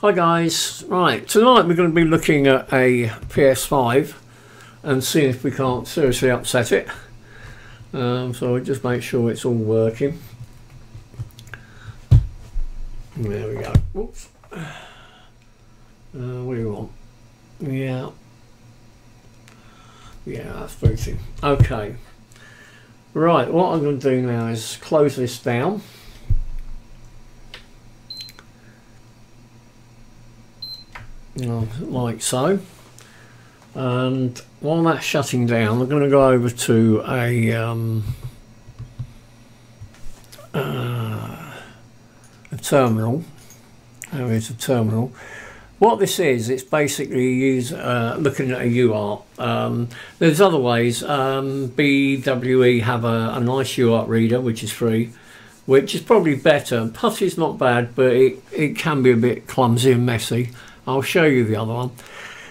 Hi guys, right, tonight we're going to be looking at a PS5 and seeing if we can't seriously upset it. Um, so we'll just make sure it's all working. There we go. Whoops. Uh, what do you want? Yeah. Yeah, that's booting. Okay. Right, what I'm going to do now is close this down. Like so. And while that's shutting down, I'm going to go over to a, um, uh, a terminal. There is a terminal. What this is, it's basically use, uh, looking at a UART. Um, there's other ways. Um, BWE have a, a nice UART reader, which is free, which is probably better. PuTTY's not bad, but it, it can be a bit clumsy and messy. I'll show you the other one.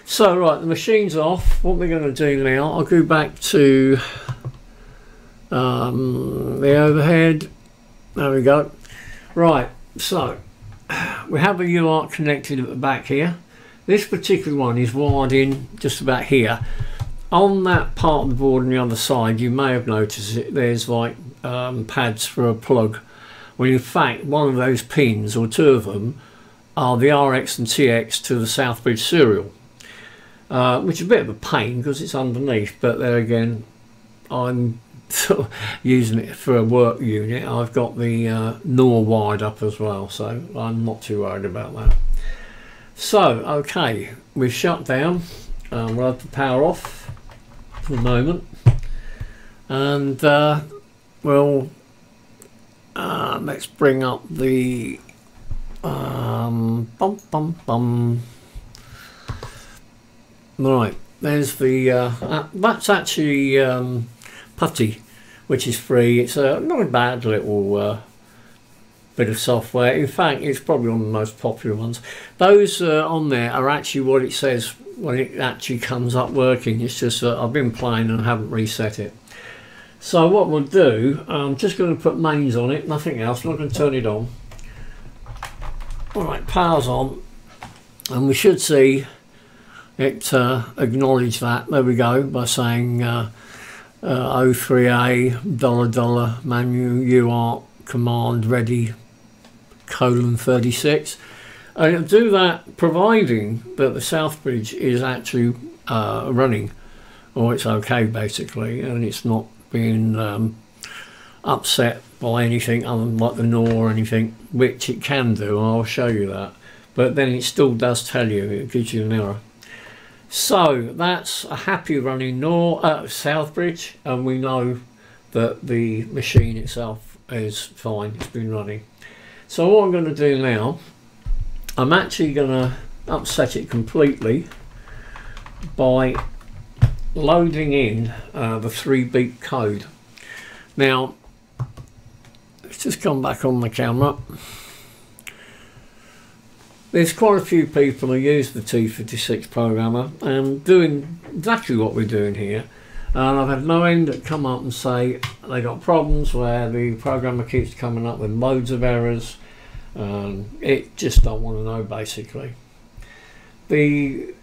So right, the machine's off. What we're going to do now, I'll go back to um, the overhead. There we go. Right, so we have a UART connected at the back here. This particular one is wired in just about here. On that part of the board on the other side, you may have noticed it. There's like um, pads for a plug. Well, in fact, one of those pins, or two of them, are the RX and TX to the Southbridge serial, uh, which is a bit of a pain because it's underneath, but there again, I'm using it for a work unit. I've got the uh, NOR wired up as well, so I'm not too worried about that. So, okay, we've shut down. Um, we'll have the power off for the moment, and uh, we'll uh, let's bring up the um, bum bum bum. Right, there's the. Uh, uh, that's actually um, PuTTY, which is free. It's a not a bad little uh, bit of software. In fact, it's probably one of the most popular ones. Those uh, on there are actually what it says when it actually comes up working. It's just that I've been playing and haven't reset it. So what we'll do, I'm just going to put mains on it, nothing else. I'm not going to turn it on. Alright, power's on. And we should see it uh, acknowledge that, there we go, by saying uh, uh, 03A dollar dollar manual UART command ready colon 36 and it'll do that providing that the Southbridge is actually uh, running or it's okay basically and it's not being um, upset by anything other than like the NOR or anything, which it can do, I'll show you that. But then it still does tell you, it gives you an error. So that's a happy running NOR at Southbridge, and we know that the machine itself is fine, it's been running. So what I'm going to do now, I'm actually going to upset it completely by loading in uh, the 3 beat code. Now Let's just come back on the camera. There's quite a few people who use the T56 programmer and doing exactly what we're doing here. And I've had no end that come up and say they got problems where the programmer keeps coming up with loads of errors. Um, it just don't want to know basically. The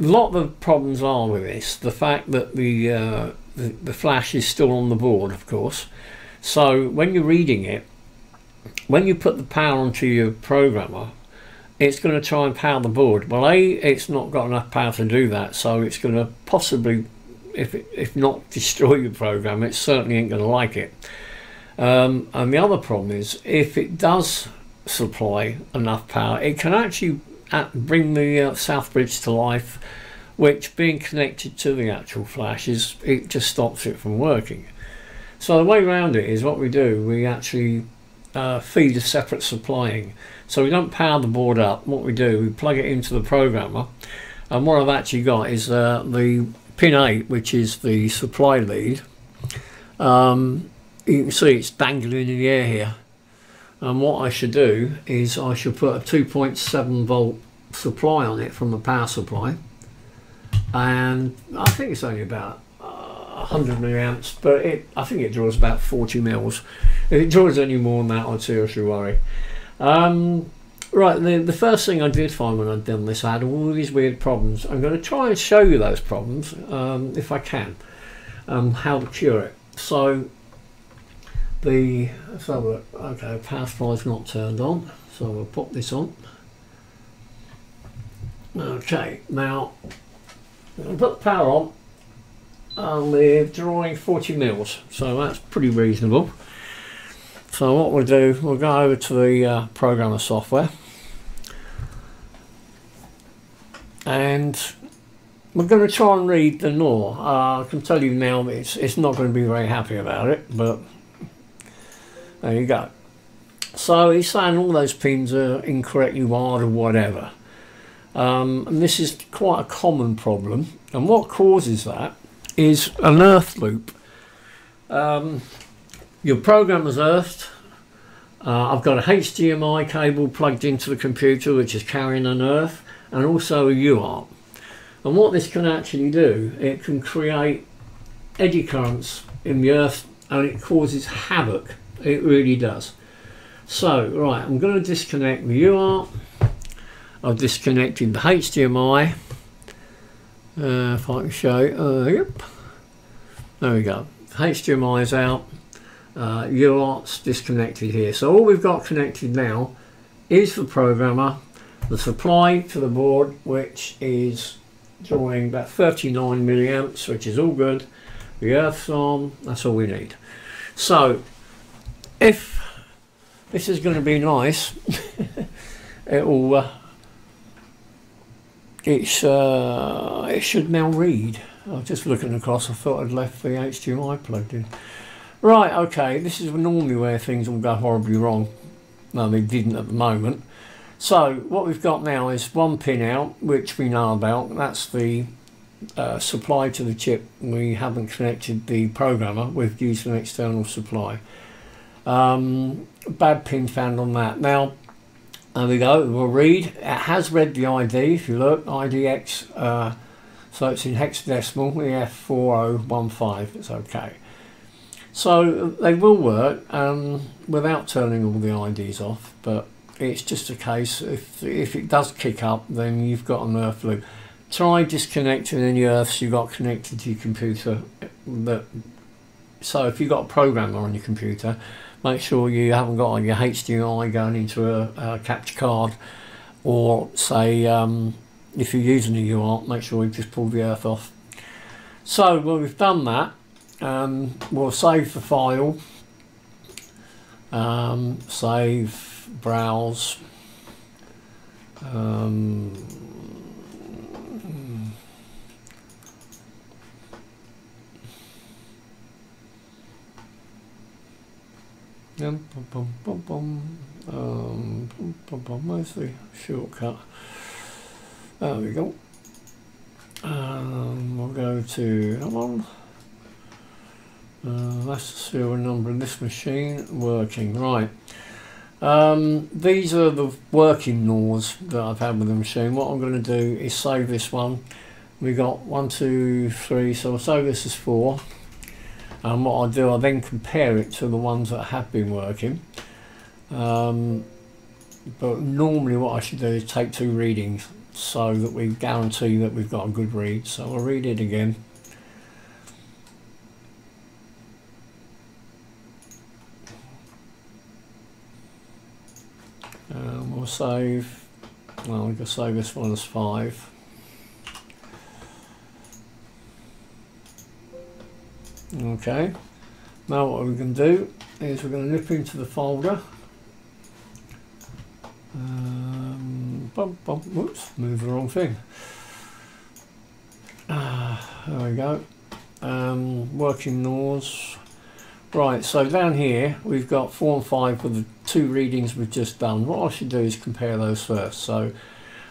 lot of problems are with this. The fact that the, uh, the the flash is still on the board, of course, so when you're reading it, when you put the power onto your programmer, it's going to try and power the board. Well, A, it's not got enough power to do that, so it's going to possibly, if, it, if not destroy your program, it certainly ain't going to like it. Um, and the other problem is, if it does supply enough power, it can actually bring the uh, Southbridge to life, which being connected to the actual flash is, it just stops it from working. So the way around it is what we do, we actually uh, feed a separate supplying. So we don't power the board up. What we do, we plug it into the programmer. And what I've actually got is uh, the pin 8, which is the supply lead. Um, you can see it's dangling in the air here. And what I should do is I should put a 2.7 volt supply on it from the power supply. And I think it's only about 100 milliamps, but it I think it draws about 40 mils. If it draws any more than that, I'd seriously worry. Um, right, the, the first thing I did find when I'd done this, I had all these weird problems. I'm going to try and show you those problems, um, if I can, um, how to cure it. So, the, look. Okay, power supply's not turned on, so we'll pop this on. Okay, now, I'll put the power on, and we're drawing 40 mils, so that's pretty reasonable. So what we'll do, we'll go over to the uh, programmer software and we're going to try and read the NOR. Uh, I can tell you now it's, it's not going to be very happy about it, but there you go. So he's saying all those pins are incorrectly wired or whatever. Um, and this is quite a common problem. And what causes that is an earth loop. Um, your program is earthed. Uh, I've got a HDMI cable plugged into the computer which is carrying an earth and also a UART. And what this can actually do, it can create eddy currents in the earth and it causes havoc. It really does. So, right, I'm going to disconnect the UART. I've disconnected the HDMI. Uh, if I can show, uh, yep. There we go. HDMI is out uh, UART's disconnected here. So all we've got connected now is the programmer, the supply to the board, which is drawing about 39 milliamps, which is all good. The earth's on, that's all we need. So if this is going to be nice, it will, uh, it's, uh, it should now read. I was just looking across, I thought I'd left the HDMI plugged in. Right, okay, this is normally where things will go horribly wrong. No, they didn't at the moment. So what we've got now is one pin out, which we know about. That's the uh, supply to the chip. We haven't connected the programmer. We've used an external supply. Um, bad pin found on that. Now, there we go. We'll read. It has read the ID. If you look, IDX. Uh, so it's in hexadecimal, EF4015. It's okay. So they will work um, without turning all the IDs off, but it's just a case if if it does kick up, then you've got an earth loop. Try disconnecting any earths you've got connected to your computer. That so if you've got a programmer on your computer, make sure you haven't got your HDMI going into a, a capture card, or say um, if you're using a UART, make sure you just pull the earth off. So well, we've done that um, we'll save the file um, save browse um, um, where's the shortcut? There we go. Um, we'll go to, come on. Uh, that's the serial number in this machine working. Right. Um, these are the working NORs that I've had with the machine. What I'm going to do is save this one. We got one, two, three, so I'll save this as four. And what I do, I then compare it to the ones that have been working. Um, but normally what I should do is take two readings so that we guarantee that we've got a good read. So I'll read it again. Um, we'll save, well we can save this one as 5. Okay, now what we can do is we're going to nip into the folder. Um, bum, bum, whoops, move the wrong thing. Ah, there we go. Um, working NORs. Right, so down here we've got 4 and 5 with the two readings we've just done. What I should do is compare those first. So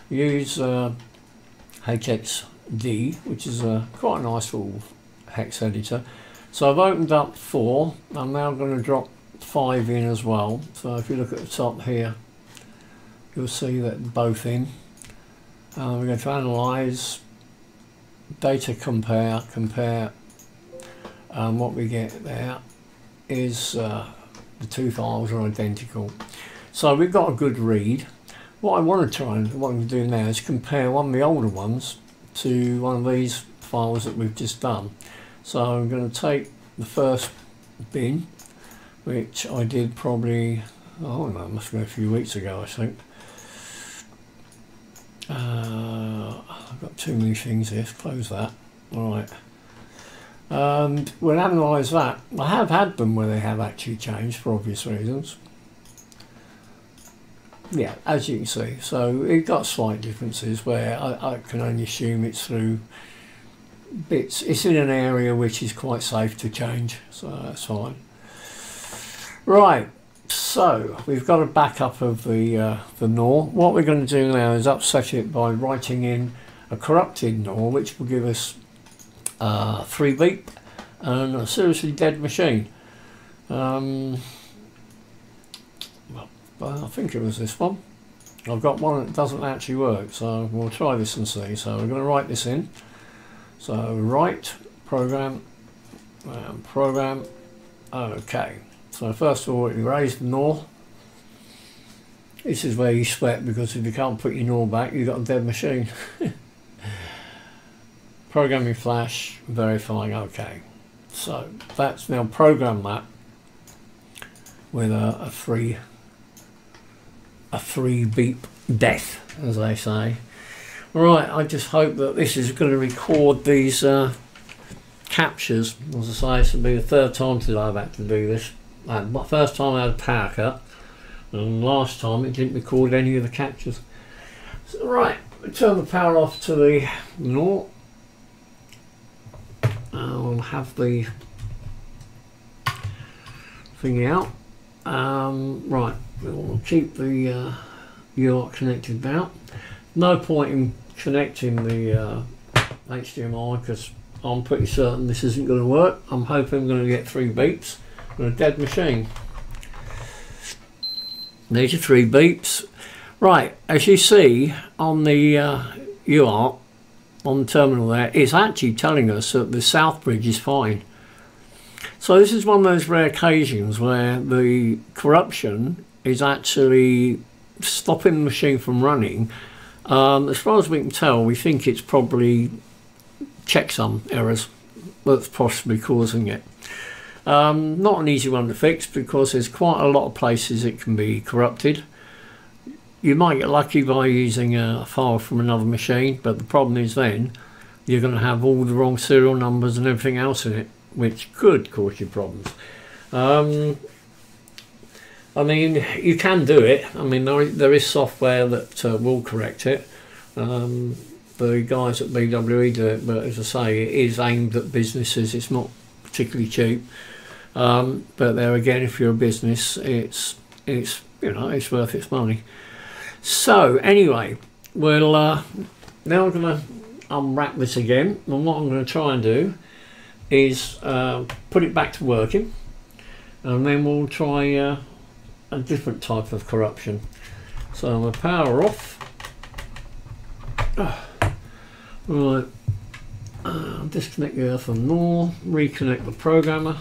use uh, HXD, which is a quite a nice little hex editor. So I've opened up 4. I'm now going to drop 5 in as well. So if you look at the top here, you'll see that both in. Uh, we're going to analyze, data compare, compare, and what we get there is uh, the two files are identical. So we've got a good read. what I want to try and what I'm doing now is compare one of the older ones to one of these files that we've just done. So I'm going to take the first bin, which I did probably, oh no, it must have been a few weeks ago, I think. Uh, I've got too many things here, close that. Alright. And we'll analyse that. I have had them where they have actually changed for obvious reasons. Yeah, as you can see. So it got slight differences where I, I can only assume it's through bits. It's in an area which is quite safe to change, so that's fine. Right, so we've got a backup of the uh, the NOR. What we're going to do now is upset it by writing in a corrupted NOR, which will give us uh, three beep and a seriously dead machine. Um, well, I think it was this one. I've got one that doesn't actually work, so we'll try this and see. So we're going to write this in. So write program um, program. Okay. So first of all, erase the NOR. This is where you sweat because if you can't put your NOR back, you've got a dead machine. Programming flash, verifying OK. So that's now program that with a, a three a three beep death, as they say. Right, I just hope that this is going to record these uh, captures. As I say, this will be the third time today I've had to do this. Uh, first time I had a power cut, and last time it didn't record any of the captures. So, right, turn the power off to the NOR. I'll have the thing out. Um, right, we'll keep the uh, UART connected now. No point in connecting the uh, HDMI because I'm pretty certain this isn't going to work. I'm hoping I'm going to get three beeps on a dead machine. These are three beeps. Right, as you see on the uh, UART, on the terminal there, it's actually telling us that the south bridge is fine. So this is one of those rare occasions where the corruption is actually stopping the machine from running um, as far as we can tell, we think it's probably checksum errors that's possibly causing it. Um, not an easy one to fix because there's quite a lot of places it can be corrupted. You might get lucky by using a file from another machine, but the problem is then you're going to have all the wrong serial numbers and everything else in it, which could cause you problems. Um, I mean, you can do it. I mean, there, there is software that uh, will correct it. Um, the guys at BWE do it, but as I say, it is aimed at businesses. It's not particularly cheap. Um, but there again, if you're a business, it's it's you know it's worth its money. So anyway, we'll uh, now I'm going to unwrap this again, and what I'm going to try and do is uh, put it back to working, and then we'll try uh, a different type of corruption. So I'm going to power off. Right, uh, disconnect the earth and NOR, reconnect the programmer.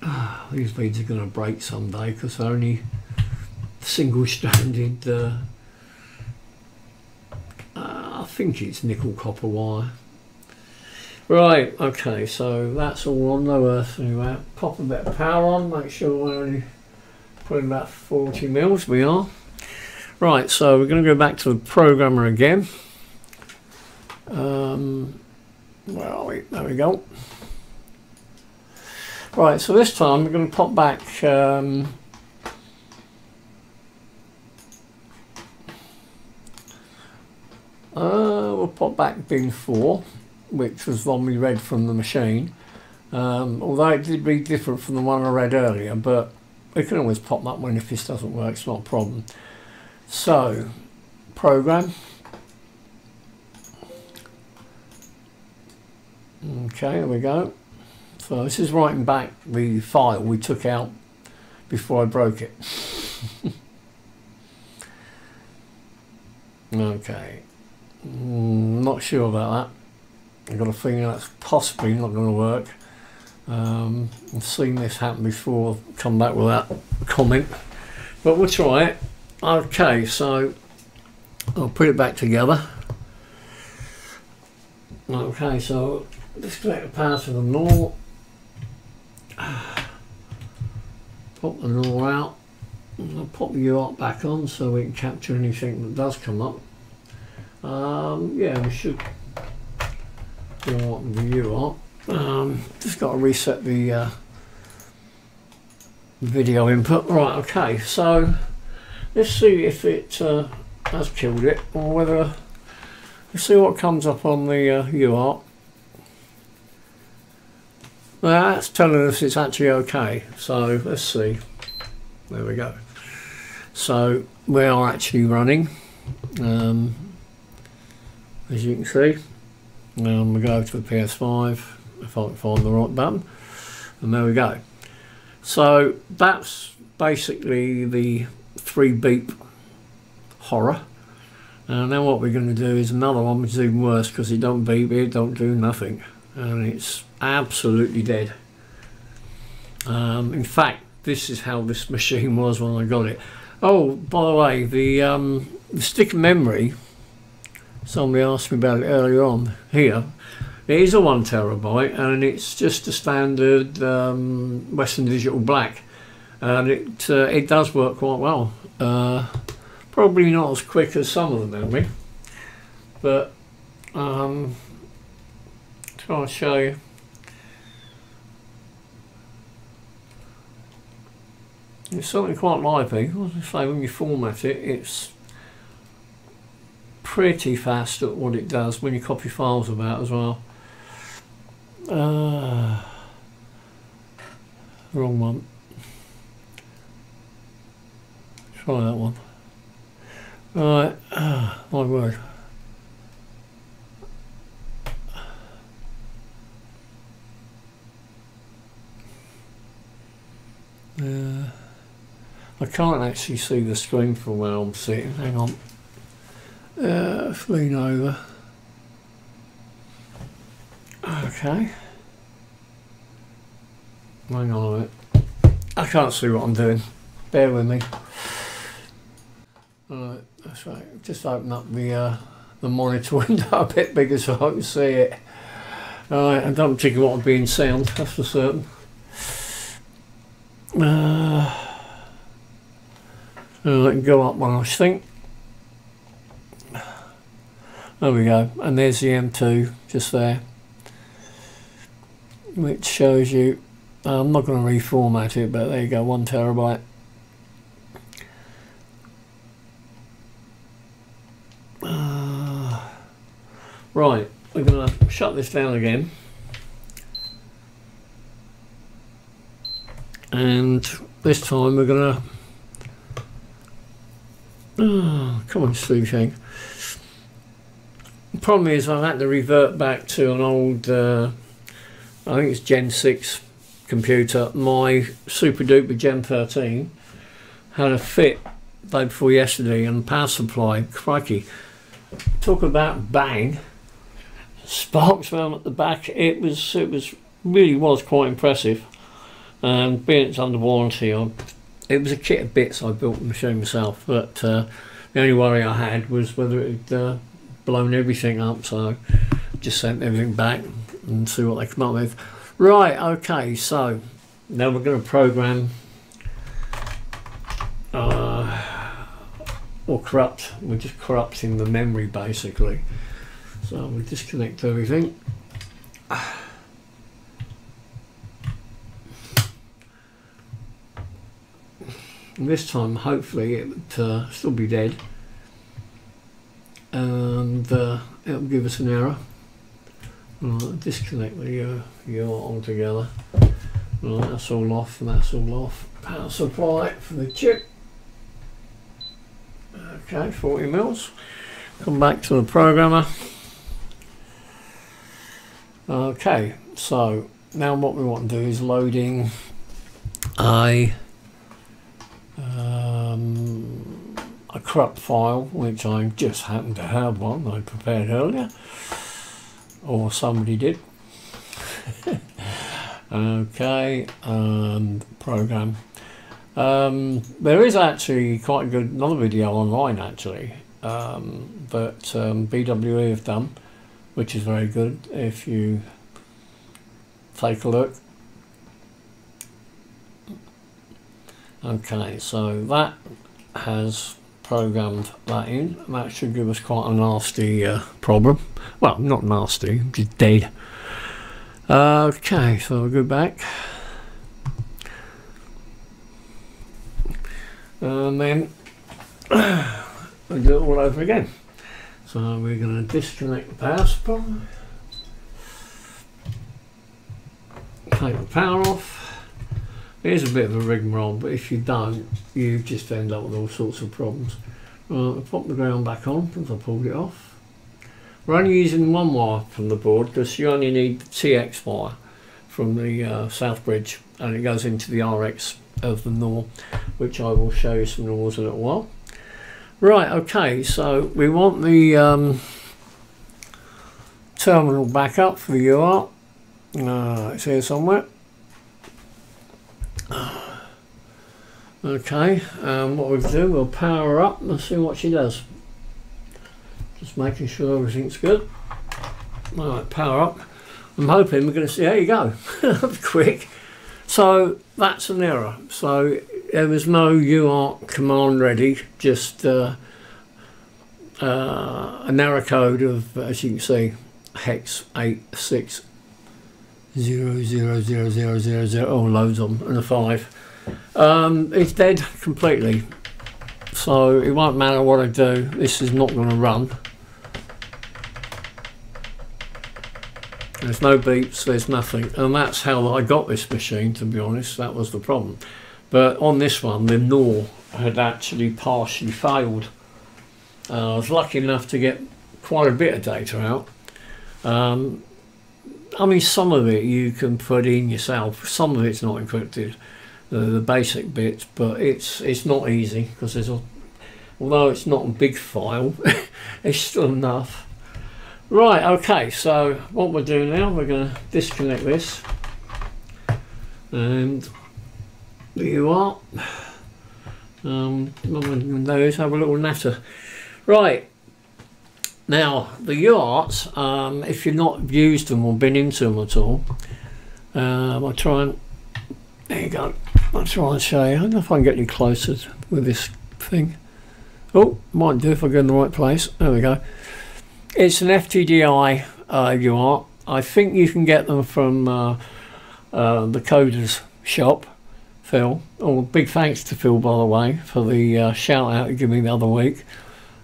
Uh, these leads are going to break someday because they're only single-stranded. Uh, uh, I think it's nickel copper wire. Right, okay, so that's all on, no earth anyway. Pop a bit of power on, make sure we're only putting about 40 mils, we are. Right, so we're going to go back to the programmer again. Um, where are we? There we go. Right, so this time we're going to pop back um, uh, we'll pop back bin 4 which was one we read from the machine. Um, although it did read different from the one I read earlier, but we can always pop that one if this doesn't work, it's not a problem. So, program. Okay, there we go. So this is writing back the file we took out before I broke it. okay, mm, not sure about that. I've got a feeling that's possibly not going to work. Um, I've seen this happen before, come back with that comment. But we'll try it. okay, so I'll put it back together. Okay, so disconnect the power to the NOR. Pop the NOR out. I'll pop the UART back on so we can capture anything that does come up. Um, yeah, we should what the UART. Um, just got to reset the uh, video input. Right, okay, so let's see if it uh, has killed it or whether let's see what comes up on the uh, UART. Well, that's telling us it's actually okay. So let's see. There we go. So we are actually running, um, as you can see. And we go to the PS5 if I can find the right button, and there we go. So that's basically the three beep horror. And then what we're going to do is another one which is even worse because it don't beep, it don't do nothing. And it's absolutely dead. Um, in fact, this is how this machine was when I got it. Oh, by the way, the, um, the stick of memory, somebody asked me about it earlier on here. It is a one terabyte and it's just a standard um, Western Digital Black. And it, uh, it does work quite well. Uh, probably not as quick as some of the memory, but um, try to show you. It's something quite lively. I say, when you format it, it's pretty fast at what it does when you copy files about as well. Uh, wrong one. Try that one. Right, ah, my word. Uh, I can't actually see the screen from where I'm sitting. Hang on. Uh, lean over. Okay. Hang on a minute. I can't see what I'm doing. Bear with me. Alright, that's right. Just open up the uh, the monitor window a bit bigger so I can see it. Alright, I don't particularly want to be in sound, that's for certain. Uh, can go up one, I think. There we go, and there's the M2 just there, which shows you. I'm not going to reformat it, but there you go, one terabyte. Uh, right, we're going to shut this down again. And this time we're going to Oh, come on, Steve Shank. Problem is I've had to revert back to an old, uh, I think it's Gen 6 computer. My Super Duper Gen 13 had a fit day before yesterday and power supply, crikey. Talk about bang. Sparks went at the back. It was, it was, really was quite impressive. And being it's under warranty, I it was a kit of bits I built the machine myself, but uh, the only worry I had was whether it had uh, blown everything up, so just sent everything back and see what they come up with. Right, okay, so now we're going to program uh, or corrupt, we're just corrupting the memory basically. So we disconnect everything. And this time, hopefully, it would uh, still be dead. And uh, it'll give us an error. Right, disconnect the uh, UART altogether. Right, that's all off, and that's all off. Power supply for the chip. Okay, 40 mils. Come back to the programmer. Okay, so now what we want to do is loading a um, corrupt file, which I just happen to have one I prepared earlier, or somebody did. okay, and program. Um, there is actually quite a good another video online actually um, that um, BWE have done, which is very good if you take a look. Okay, so that has programmed that in. That should give us quite a nasty uh, problem. Well, not nasty, just dead. Okay, so we'll go back. and then we do it all over again. So we're going to disconnect the power supply, take the power off. It is a bit of a rigmarole, but if you don't, you just end up with all sorts of problems. Right, I'll pop the ground back on because I pulled it off. We're only using one wire from the board because you only need the TX wire from the uh, South Bridge and it goes into the RX of the NOR which I will show you some NORs in a little while. Right, okay, so we want the um, terminal back up for the UART. Uh, it's here somewhere. Okay, um, what we'll do, we'll power up and see what she does. Just making sure everything's good. Alright, power up. I'm hoping we're going to see, there you go, quick. So that's an error. So there was no UART command ready, just uh, uh, a narrow code of, as you can see, hex 86000000, oh loads of them, and a 5. Um, it's dead completely. So it won't matter what I do, this is not going to run. There's no beeps, there's nothing. And that's how I got this machine, to be honest. That was the problem. But on this one, the NOR had actually partially failed. Uh, I was lucky enough to get quite a bit of data out. Um, I mean, some of it you can put in yourself. Some of it's not encrypted, the, the basic bits, but it's it's not easy because there's a, although it's not a big file, it's still enough. Right, okay, so what we're doing now, we're going to disconnect this and there you are. Um, those have a little natter. Right, now the UARTs, um, if you've not used them or been into them at all, um, I'll try and, there you go, I'll try and show you. I don't know if I can get you closer with this thing. Oh, might do if I go in the right place. There we go. It's an FTDI uh, UART. I think you can get them from uh, uh, the coders shop, Phil. Oh, big thanks to Phil, by the way, for the uh, shout out you gave me the other week.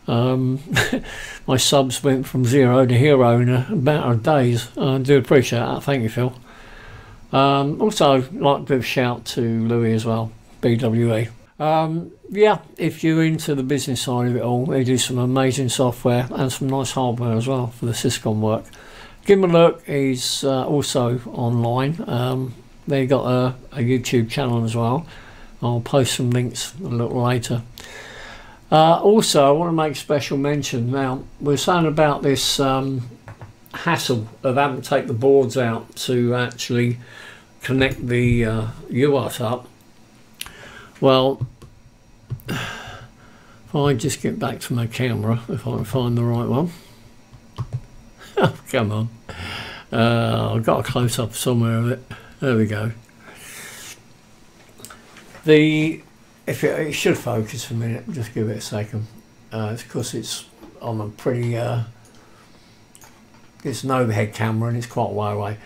Um, my subs went from zero to hero in a matter of days. I do appreciate that. Thank you, Phil. Um, also, like to give a shout to Louis as well, BWE. Um, yeah, if you're into the business side of it all, they do some amazing software and some nice hardware as well for the Syscon work. Give him a look. He's uh, also online. Um, they got a, a, YouTube channel as well. I'll post some links a little later. Uh, also, I want to make special mention. Now, we're saying about this um, hassle of having to take the boards out to actually connect the uh, UART up well, if I just get back to my camera, if I can find the right one. come on. Uh, I've got a close-up somewhere of it. There we go. The if it, it, should focus for a minute, just give it a second. Uh, it's because it's on a pretty uh, it's an overhead camera and it's quite a way away.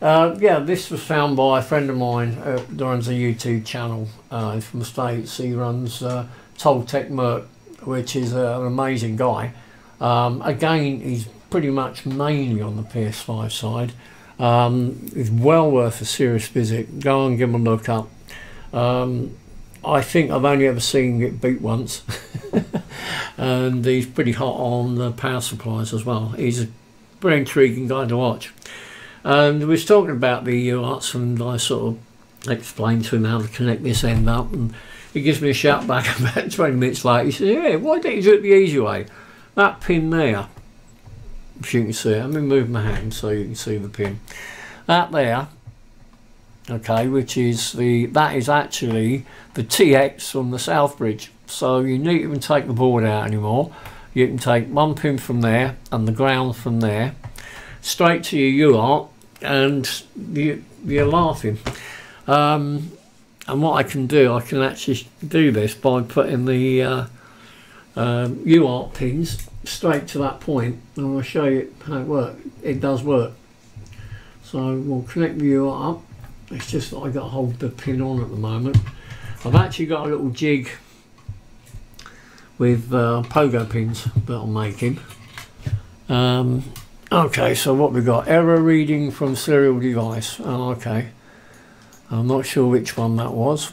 Uh, yeah, this was found by a friend of mine uh, who runs a YouTube channel uh, from the States. He runs uh, Toltec Merc, which is uh, an amazing guy. Um, again, he's pretty much mainly on the PS5 side. Um, it's well worth a serious visit. Go and give him a look up. Um, I think I've only ever seen it beat once. and he's pretty hot on the power supplies as well. He's a very intriguing guy to watch. And we was talking about the UARTs and I sort of explained to him how to connect this end up and he gives me a shout back about 20 minutes later. He says, yeah, why don't you do it the easy way? That pin there, if you can see it, let me move my hand so you can see the pin. That there okay, which is the that is actually the TX from the South Bridge. So you need to even take the board out anymore. You can take one pin from there and the ground from there straight to your UART and you, you're laughing. Um, and what I can do, I can actually do this by putting the uh, um, UART pins straight to that point and I'll show you how it works. It does work. So we'll connect the UART up. It's just that I got to hold the pin on at the moment. I've actually got a little jig with uh, pogo pins that I'm making. Um, okay, so what we got? Error reading from serial device. Oh, okay. I'm not sure which one that was.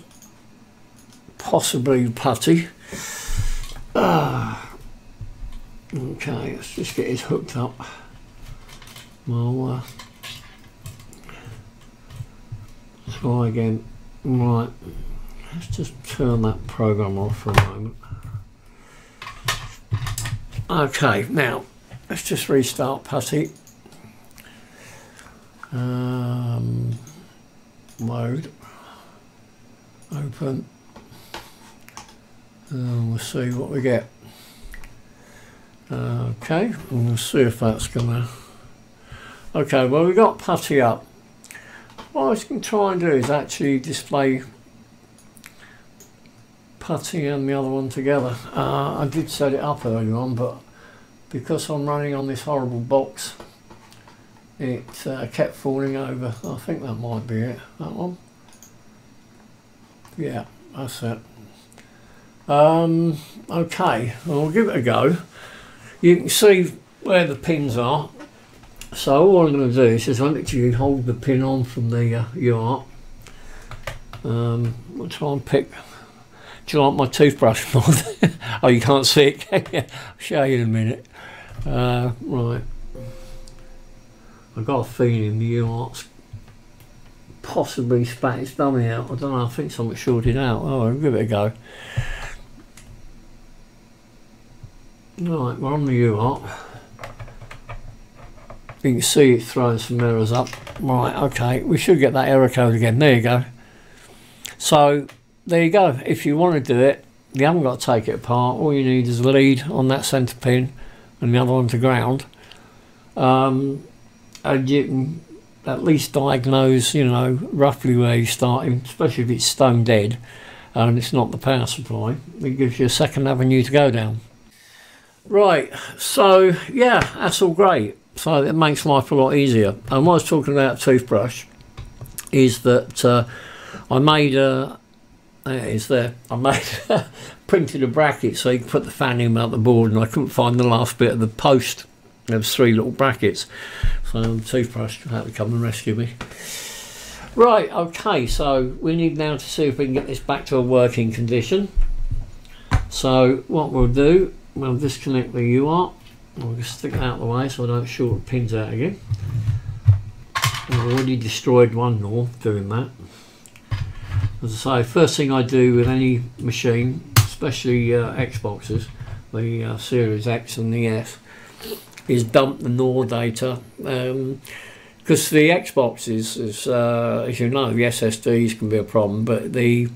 Possibly putty. Ah. Okay, let's just get his hooked up. Well, uh, try again. Right, let's just turn that program off for a moment. Okay, now let's just restart Putty. Um, mode, open, and we'll see what we get. Okay, we'll see if that's gonna. Okay, well we got Putty up. What I was going to try and do is actually display Putty and the other one together. Uh, I did set it up earlier on, but because I'm running on this horrible box, it uh, kept falling over. I think that might be it. That one. Yeah, that's it. Um, okay, we'll give it a go. You can see where the pins are so all I'm going to do is just literally hold the pin on from the uh, UART. Um, I'll try and pick. Do you like my toothbrush? oh, you can't see it. I'll show you in a minute. Uh, right. I've got a feeling the UART's possibly spat its dummy out. I don't know. I think something shorted out. Oh, I'll give it a go. Right, we're on the UART you can see it throwing some errors up. Right, okay, we should get that error code again. There you go. So there you go. If you want to do it, you haven't got to take it apart. All you need is a lead on that centre pin and the other one to ground. Um, and you can at least diagnose, you know, roughly where you're starting, especially if it's stone dead and it's not the power supply. It gives you a second avenue to go down. Right, so yeah, that's all great. So it makes life a lot easier. And what I was talking about toothbrush is that uh, I made a, there it is there, I made, printed a bracket so you can put the fan in out the board and I couldn't find the last bit of the post. There was three little brackets. So the toothbrush had to come and rescue me. Right, okay, so we need now to see if we can get this back to a working condition. So what we'll do, we'll disconnect the UART I'll just stick that out of the way so I don't short pins out again. I've already destroyed one NOR doing that. As I say, first thing I do with any machine, especially uh, Xboxes, the uh, Series X and the S, is dump the NOR data. Um, because the Xboxes, is, uh, as you know, the SSDs can be a problem, but the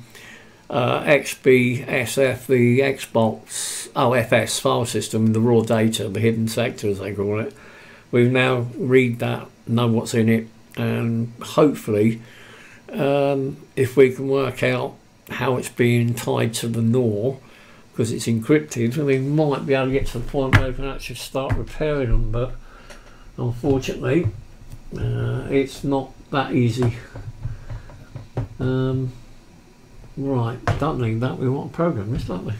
uh, XBSF, the Xbox OFS file system, the raw data, the hidden sector as they call it. We've now read that, know what's in it, and hopefully, um, if we can work out how it's being tied to the NOR, because it's encrypted, we might be able to get to the point where we can actually start repairing them. But unfortunately, uh, it's not that easy. Um, Right, don't need that, we want to program this, don't we?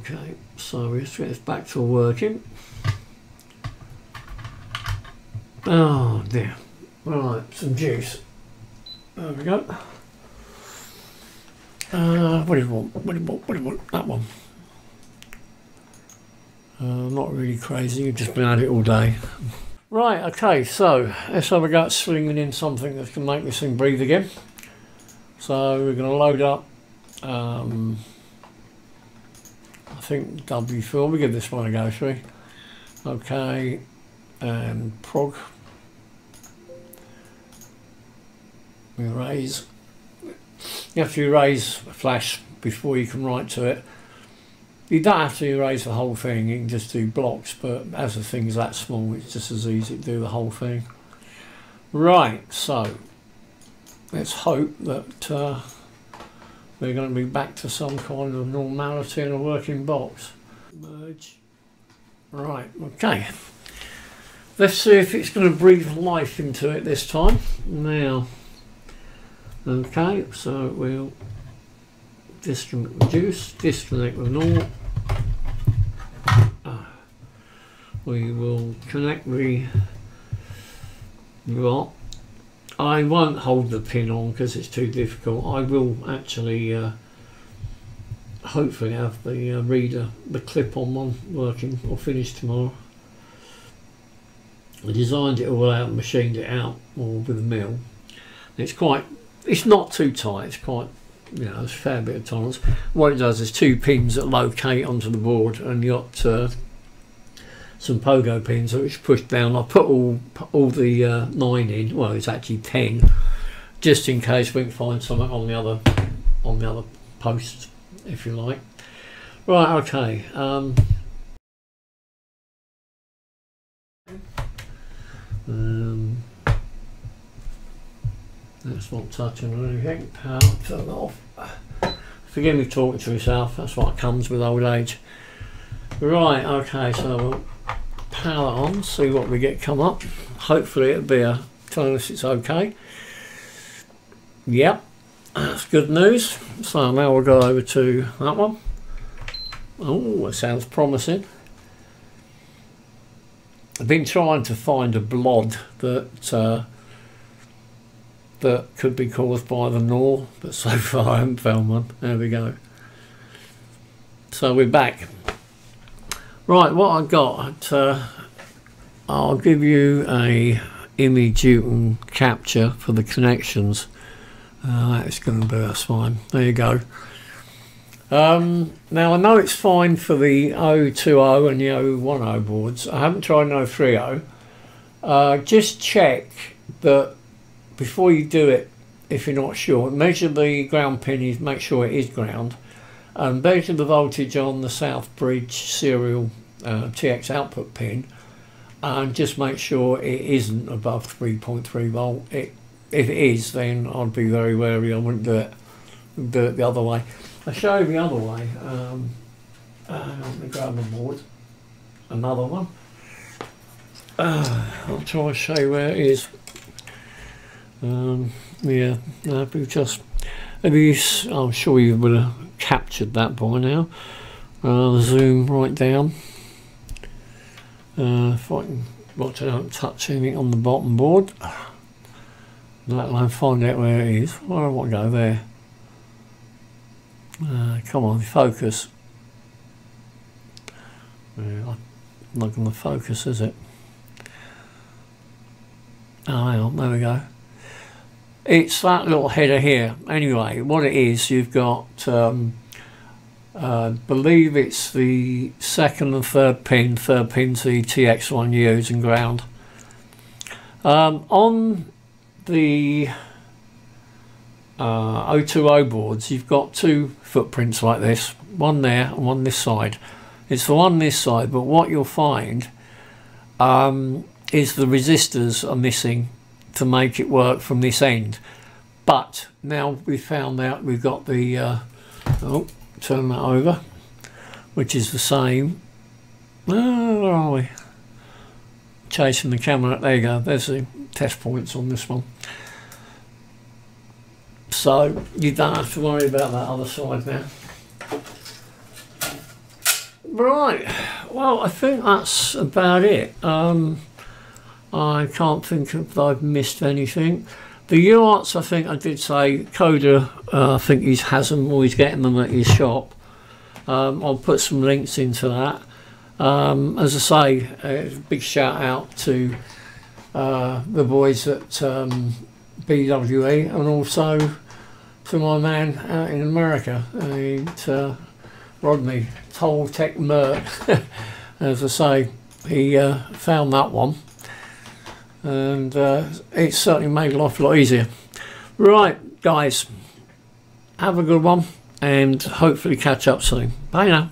Okay, so let's get this back to working. Oh dear. Right, some juice. There we go. Uh, what do you want? What do you want? What do you want? That one. Uh, not really crazy, you've just been at it all day. Right, okay, so let's have a go at slinging in something that can make this thing breathe again. So we're going to load up, um, I think W4, we give this one a go, shall we? Okay, and prog. erase. You have to erase a flash before you can write to it. You don't have to erase the whole thing, you can just do blocks, but as the thing's that small, it's just as easy to do the whole thing. Right, so let's hope that uh, we're going to be back to some kind of normality in a working box. Merge. Right, okay. Let's see if it's going to breathe life into it this time. Now, okay, so we'll disconnect reduce, disconnect with normal. Uh, we will connect the what I won't hold the pin on because it's too difficult. I will actually uh, hopefully have the uh, reader, the clip-on one working or finished tomorrow. I designed it all out, machined it out all with a mill. It's quite, it's not too tight. It's quite, you know, it's a fair bit of tolerance. What it does is two pins that locate onto the board, and you got uh, some pogo pins which pushed down. I put all all the uh, nine in. Well, it's actually ten, just in case we can find something on the other on the other post, if you like. Right. Okay. Um, um, that's not touching or anything. Power, turn off. Forgive me talking to myself. That's what comes with old age. Right. Okay. So. We'll, power on, see what we get come up. Hopefully it'll be a telling us it's okay. Yep, that's good news. So now we'll go over to that one. Oh, it sounds promising. I've been trying to find a BLOD that uh, that could be caused by the NOR, but so far I haven't found one. There we go. So we're back. Right, what I got, uh, I'll give you a image you can capture for the connections. Uh, that's going to be that's fine. There you go. Um, now I know it's fine for the 020 and the 010 boards. I haven't tried an 030. Uh, just check that before you do it, if you're not sure, measure the ground pin, make sure it is ground and measure the voltage on the South Bridge serial uh, TX output pin and just make sure it isn't above 3.3 volt. It, if it is, then I'd be very wary. I wouldn't do it. Do it the other way. I'll show you the other way. Um, uh, let me grab the board. Another one. Uh, I'll try to show you where it is. Um, yeah, no, just maybe I'm sure you would have captured that by now. Uh, zoom right down. Uh, if I can watch I don't touch anything on the bottom board, let alone find out where it is. Where I want to go there. Uh, come on, focus. Yeah, not going to focus, is it? Oh, hang on, there we go. It's that little header here. Anyway, what it is, you've got, um, uh, believe it's the second and third pin, third pin's the TX1 use and ground. Um, on the uh, 020 boards, you've got two footprints like this, one there and one this side. It's the one this side, but what you'll find um, is the resistors are missing to make it work from this end. But now we've found out we've got the, uh, oh, turn that over, which is the same. Where are we? Chasing the camera, there you go, there's the test points on this one. So you don't have to worry about that other side now. Right, well I think that's about it. Um, I can't think if I've missed anything. The UARTs, I think I did say, Coda, uh, I think he has them or he's getting them at his shop. Um, I'll put some links into that. Um, as I say, a big shout out to uh, the boys at um, BWE and also to my man out in America, at, uh, Rodney, Toltec Merc. as I say, he uh, found that one and uh, it certainly made life a lot easier. Right, guys, have a good one and hopefully catch up soon. Bye now.